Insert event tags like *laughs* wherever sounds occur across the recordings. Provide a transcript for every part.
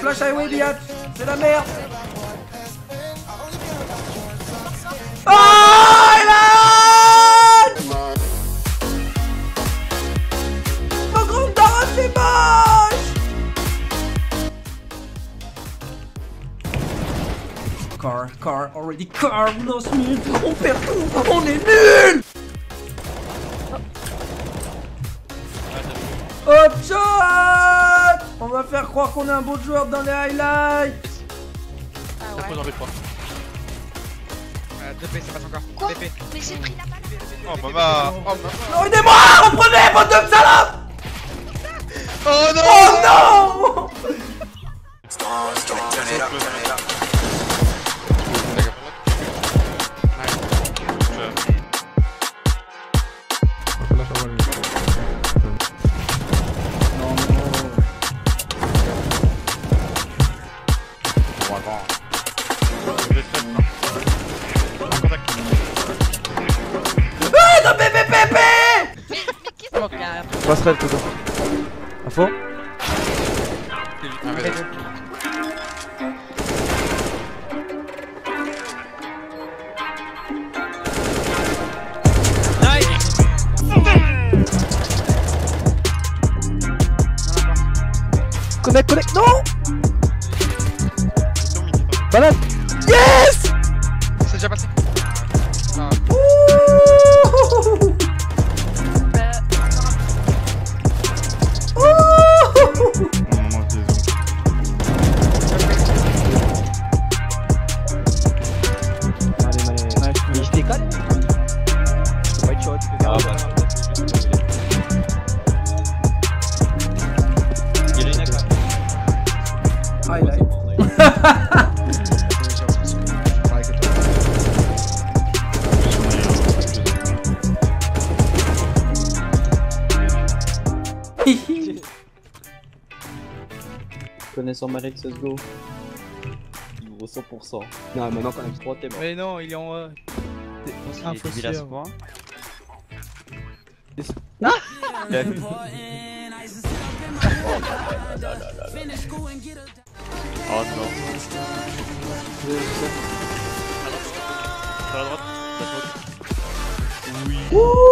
Flash highway, C'est la merde. Oh, Car, car, already car, lost me. On perd tout, on est nuls Hop shot On va faire croire qu'on est un beau joueur dans les highlights Ah ouais. dans B3. Euh, 2P, ça passe encore. Quoi 2P. Mais j'ai pris la balle. Oh maman Oh maman Non, aidez-moi Reprenez, votre de salope Ah, non, Passerelle, tout À fond. Connect, connect, non Balade Yes C'est déjà passé. Ah, Ouh. Ouh. *laughs* Connaissant Malex, let's go. Il vaut 100%. Non, maintenant quand même 3 t'es mort. Mais non, il est en. euh, Un fossile. *laughs* Oh non droite. Oui Ouh.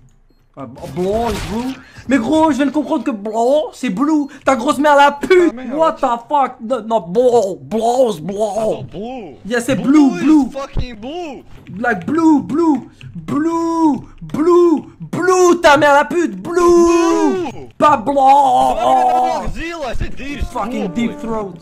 Ah, blanc is blue. Mais gros, je viens de comprendre que blanc, c'est blue. Ta grosse mère la pute. merde. What the fuck? No, not blanc. Blanc blanc. Blue Yeah, c'est blue, blue. Fucking blue Like blue, blue, blue, blue, blue, ta mère la pute, blue. Pas blanc. Zilla, c'est deep Fucking deep throat.